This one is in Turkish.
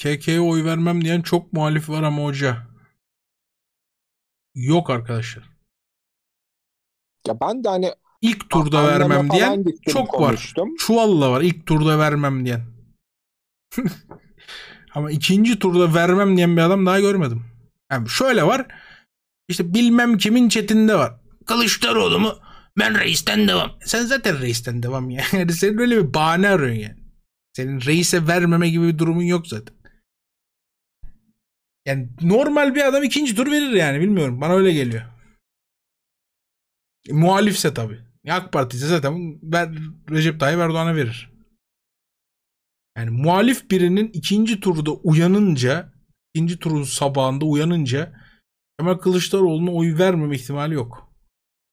KK'ye oy vermem diyen çok muhalif var ama hoca. Yok arkadaşlar. Ya ben de hani İlk turda vermem diyen gittim, çok konuştum. var. Çuvalla var ilk turda vermem diyen. ama ikinci turda vermem diyen bir adam daha görmedim. Yani şöyle var. İşte bilmem kimin chatinde var. Kılıçdaroğlu mu? Ben reisten devam. Sen zaten reisten devam ya. Yani senin öyle bir bahane arıyorsun yani. Senin reise vermeme gibi bir durumun yok zaten. Yani normal bir adam ikinci tur verir yani bilmiyorum. Bana öyle geliyor. E, muhalifse tabii. AK Parti ise zaten ver, Recep Tayyip Erdoğan'a verir. Yani muhalif birinin ikinci turda uyanınca, ikinci turun sabahında uyanınca Kemal Kılıçdaroğlu'na oy vermeme ihtimali yok.